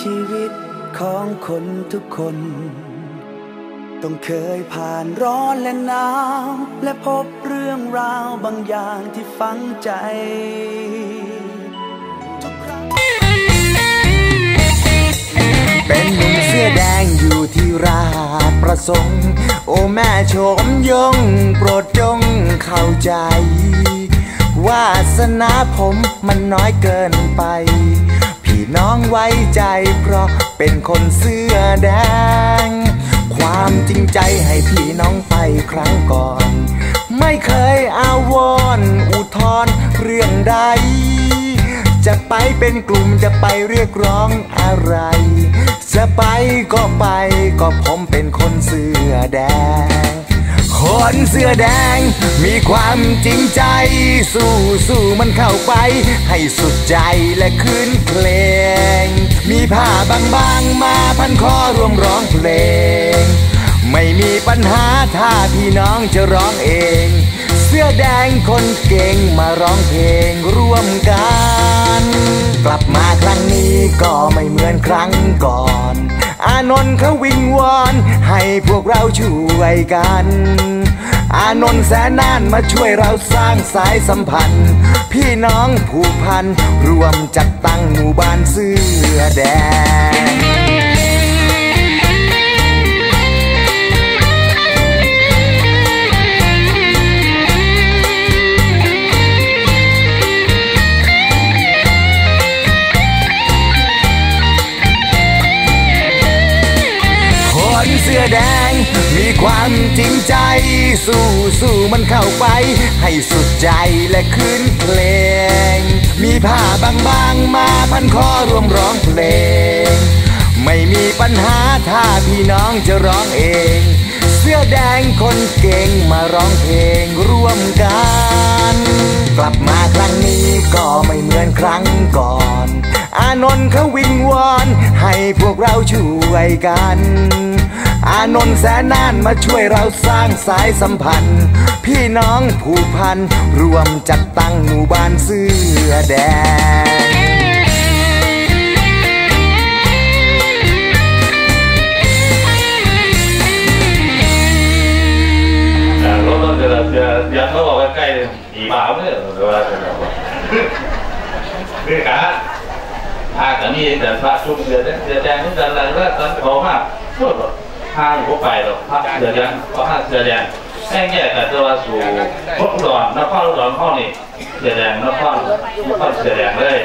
ชีวิตของคนทุกคน ต้องเคยผ่านร้อนและหนาว และพบเรื่องราวบางอย่างที่ฝังใจเป็นหนุ่มเสื้อแดงอยู่ที่ราชประสงค์ โอแม่โฉมยง โปรดจงเข้าใจ วาสนาผมมันน้อยเกินไป น้องไว้ใจเพราะเป็นคนเสื้อแดง ความจริงใจให้พี่น้องไปครั้งก่อน ไม่เคยอาวรณ์อุทธรเรื่องใด จะไปเป็นกลุ่มจะไปเรียกร้องอะไร จะไปก็ไปก็ผมเป็นคนเสื้อแดง คนเสื้อแดง มีความจริงใจ สู้สู้มันเข้าไป ให้สุดใจและคืนเพลง มีผ้าบางๆมาพันคอรวมร้องเพลง ไม่มีปัญหาถ้าพี่น้องจะร้องเอง เสื้อแดงคนเก่งมาร้องเพลงร่วมกัน กลับมาครั้งนี้ก็ไม่เหมือนครั้งก่อนอานนท์เขาวิงวอนให้พวกเราช่วยกัน อานนท์แสนนานมาช่วยเราสร้างสายสัมพันธ์ พี่น้องผูกพันรวมจัดตั้งหมู่บ้านเสื้อแดงคนเสื้อแดง ความจริงใจ สู้สู้มันเข้าไป ให้สุดใจและคืนเพลง มีผ้าบางๆมาพันคอรวมร้องเพลง ไม่มีปัญหาถ้าพี่น้องจะร้องเอง เสื้อแดงคนเก่งมาร้องเพลงร่วมกัน กลับมาครั้งนี้ก็ไม่เหมือนครั้งก่อน อานนท์เขาวิงวอนให้พวกเราช่วยกัน อานนท์แสนนานมาช่วยเราสร้างสายสัมพันธ์ พี่น้องผูกพันรวมจัดตั้งหมู่บ้านเสื้อแดงอ่ารถรถเดี๋ยวเดี๋ยวเดี๋ยวเขาบอกว่าใกล้อีบ่าวเนี่ยเดี๋ยวเวลาจะบอกว่านี่กะพากันนี่แต่พระชุมเดือดเดือดแดงนี่แต่ละเรื่องตอนเขามากพูด หรอกพาอยู่ไปหรอกพระเดือดแดงพระพระเดือดแดงแค่แง่แต่ตัวสู่พวกดอนนครดอนข้อนี่เดือดแดงนครนครเดือดแดงเลย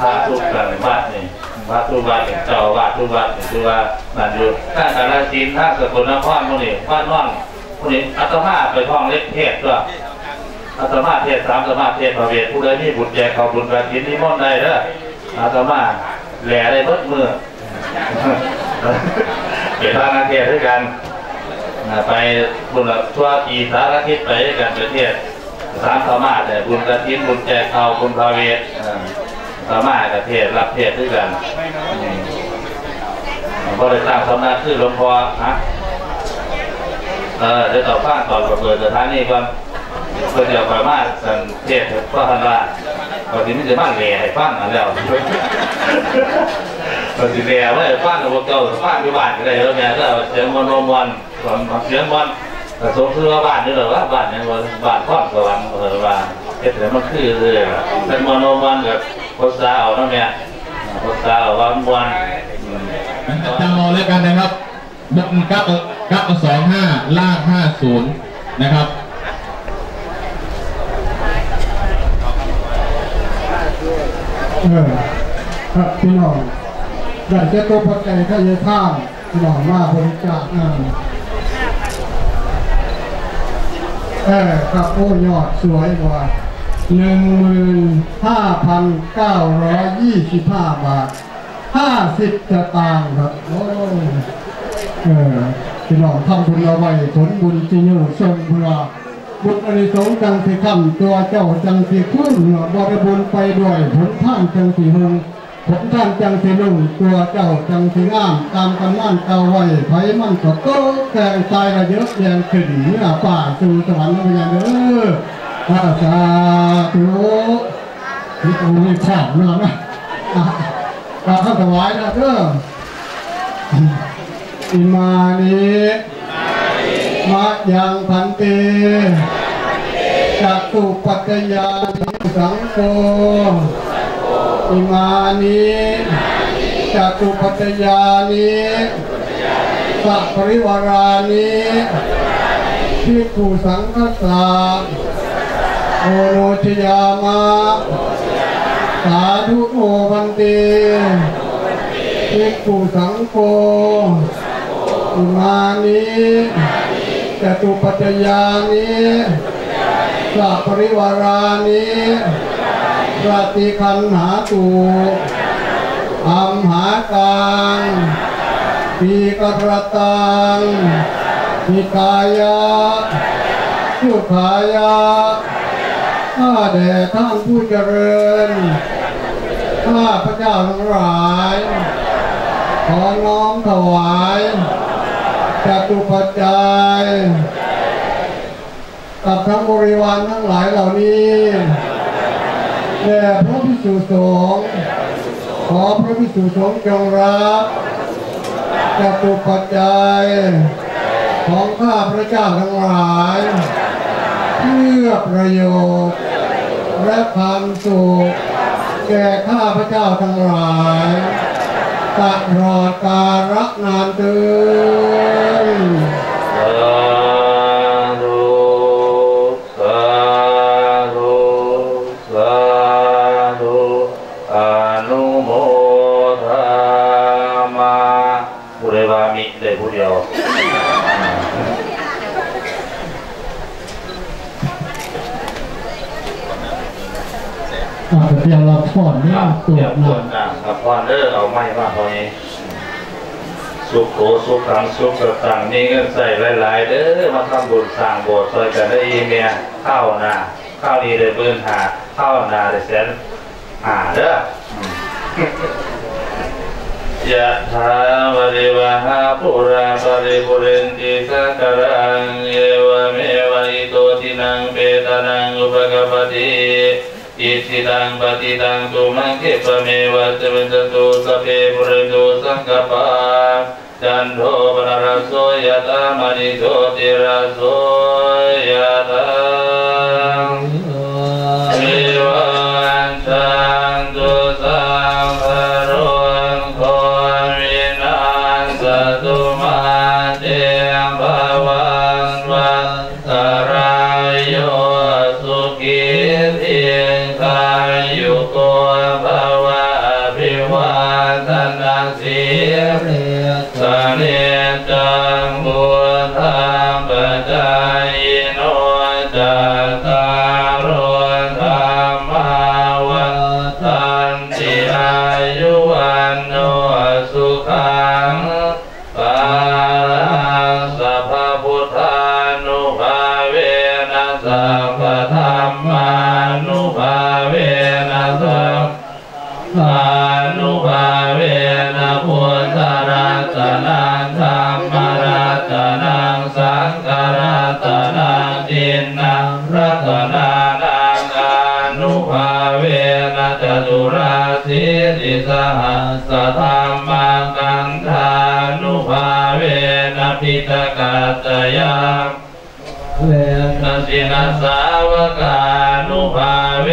พาทุกกันบ้านนี่พาทุกบ้านเจ้าบ้านทุกบ้านทุกบ้านนั่นอยู่ถ้าแต่ละจีนถ้านสกลนครพวกนี้บ้านว่างผู้นี้อัตมาไปท่องเล็กเทศด้วยอัตมาเทศสามอัตมาเทศประเวทผู้ใดมีบุญแจกเขาบุญกระถินนิมนต์ได้เด้ออัตมาแหล่ได้เบิดมือ เกิดทางเทศด้วยกันไปบุญทั่วปีสารทิศไปด้วยกันประเทศสามธรรมะแต่บุญกระถินบุญแจกเขาบุญพระเวทอ่าธรรมะกับเทศรับเทศด้วยกันก็เลยตั้งสำนักคือหลวงพ่อฮะเออเดี๋ยวต่อฟังต่อนเปิดสถานีก่อนเพื่อจะไปมาสังเทศพระพันว่าปฏิมิจะบ้านแหล่ให้ฟังอันแล้ว ปฏิแหล่ว่าฟังกับพวกเจ้าฟังที่บ้านก็ได้แล้วเนี่ก็เสียงมวนมวนสอนเสียงมวนแต่สมคือว่าบ้านนี่หรอว่าบ้านเนี่ยว่าบ้านข้อสวรรค์เออว่าเฮ็ดแต่มันคือเลยเป็นมวนมวนกับภาษาเอาเนาะเนี่ภาษาเอาว่ามวนจำเอาแล้วกันนะครับบนเก้าเก้าสองห้าล่างห้าศูนย์นะครับเออครับพี่น้อง อยากจะตัวพอใจถ้าเยท่างพี่องว่าบริจาคงานเออครับโอ้ยอดสวยกว่าหนึ่งหมื่นห้าพันเก้าร้อยยี่สิบห้าบาทห้าสิบสตางครับโอ้เออพี่น้องทำบุญเอาไว้ผลบุญจิญญูทรงเพื่อบุญอริสงจังสิคำตัวเจ้าจังสิขึ้นบริบูรณ์ไปด้วยผลท่านจังสิหง ผลท่านจังสินุ่งตัวเจ้าจังสิงาม ตามกำนันเกาไว้ไผมันก็โตแกงตายระเยอะแยงขึ้นเมื่อป่าสู่สวรรค์พยานเด้ออาสาธุนี่ตรงนี้ชอบเนาะนะอะกราข้าถวายนะเด้ออิมานิมะยังพันเตจักตุปัจจยานิสังโฆ อิมานิจักตุปัจจยานิสัพปริวารานิพิกุสังฆสาโอโนชยามะสาธุโอวันเตพิกุสังโฆอิมานิจตุปัจจยานิสัพปริวารานิ ปฏิคันหาตุอัมหากังปีกรตังมิกายะสุขายะข้าแด่ท่านผู้เจริญ ข้าพระเจ้าทั้งหลาย ขอน้อมถวายจตุปัจจัยกับทั้งบริวารทั้งหลายเหล่านี้ แด่พระพิสุสงฆ์ขอพระพิสุสงฆ์จงรับจตุปัจจัย ของข้าพระเจ้าทั้งหลาย เพื่อประโยชน์ และความสุขแก่ข้าพระเจ้าทั้งหลายตลอดกาลนานเดิน สาธุสาธุสาธุอนุโมทามาบุเรวามิได้ผู้เดียว อา เดี๋ยวเราถอนนี่ครับตัวเดี๋ยปวนะดน้ำครับพอนเด้อเอาไม้มาพอนี้สุขโขสุขังสุขสตังมีเงินใส่หลาย ๆ เด้อมาทำบุญสร้างโบสถ์ซอยกันได้อีเมียข้าวนาข้าวนี้ได้เบิ่นหาข้าวนาได้แสนหาเด้อยะถาวะริวหาปุราปริปุเรนติสักการังเอวเมวะอิโตทินังเปตานังอุปกปปติ อิทิตังปฏิตังตุมังเขปเมวะเจวินตุสพเพปุรนตุสังกปาจันโทปนรสโสยะตามณิโตติระโสยะตา นุภาเวนะจตุราสีติสหัสธรรมังกันธานุภาเวนะพิตกัตยาเวนัสินัสสาวกานุภาเว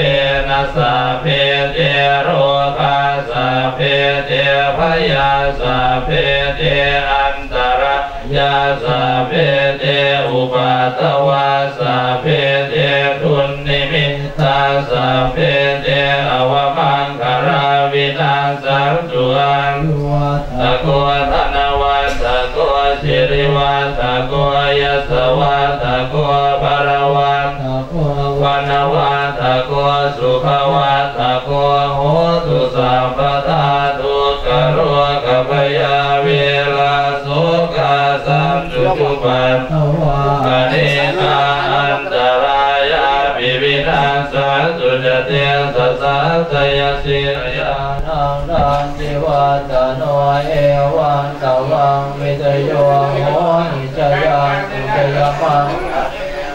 นัสสะเพเตโรคาสะเพเตพยาสะเพเตอันตรยาสะเพเตอุปัตวาส ลาสกาสัมจุจุปันทวานกาอันตรายาปิวินาสันตุจเตสัสสยสิยานังนันติวัตโนเอวันตวังวิทโยโหหิจยังสุจยมัง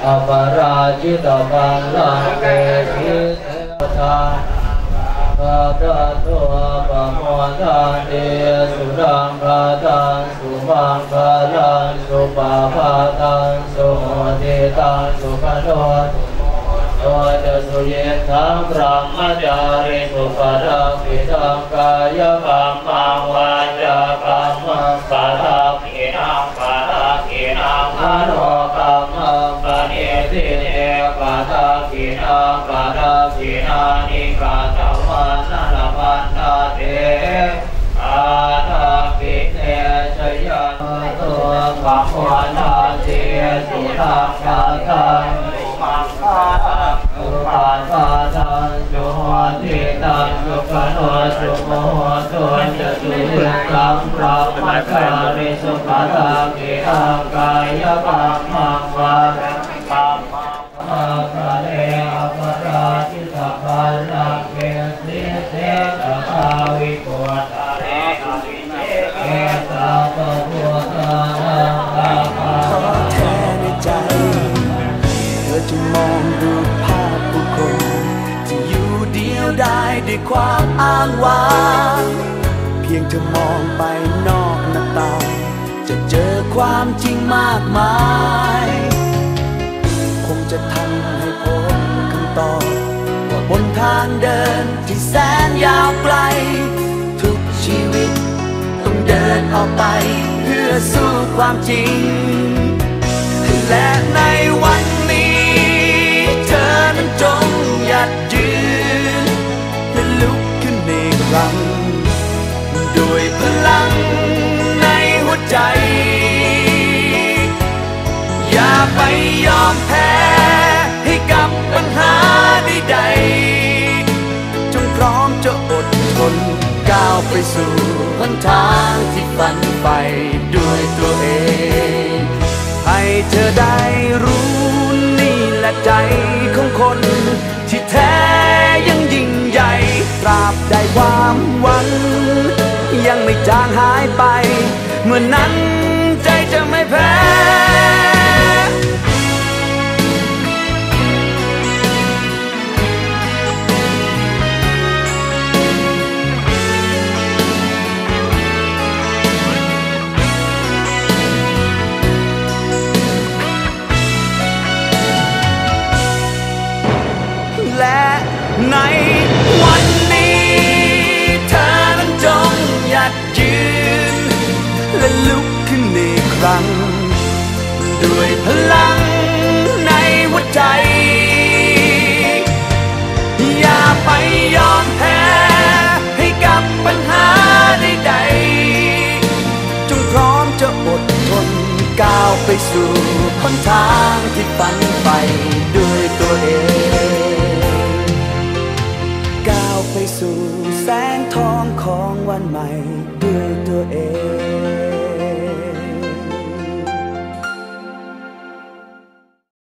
อปราชิตบังลังเกทิทาปะ ตะโตปะโมทันเตสุรังคาตังสุมังคาลังสุปาปาตังสุโมทิตังสุขโนโนจะสุเยทังพระมจาริสุปาราปิตังกายกรรมังวาจากรรมังปาราปินังปาราปินังมโนกรรมังปณิทิเนปาราปินังปาราปินานิกาตวั นนาลปันนาเตอาทาปิเนชยตัวปัมวันาเจสุทังกาตังมังคาอุปาปาตังสุโหติตังสุขโนสุโมโหตุจะสุตังพระมัจจาริสุปาตังกิอังกายปัมมัง ธอมองไปนอกหน้าต่างจะเจอความจริงมากมาย คงจะทำให้พบคำตอบว่าบนทางเดินที่แสนยาวไกล ทุกชีวิตต้องเดินออกไปเพื่อสู้ความจริง และในวัน สู่หนทางที่ฝันไปด้วยตัวเอง ให้เธอได้รู้นี่แหละใจของคน ที่แท้ยังยิ่งใหญ่ตราบใดความหวัง ยังไม่จางหายไป เมื่อนั้นใจจะไม่แพ้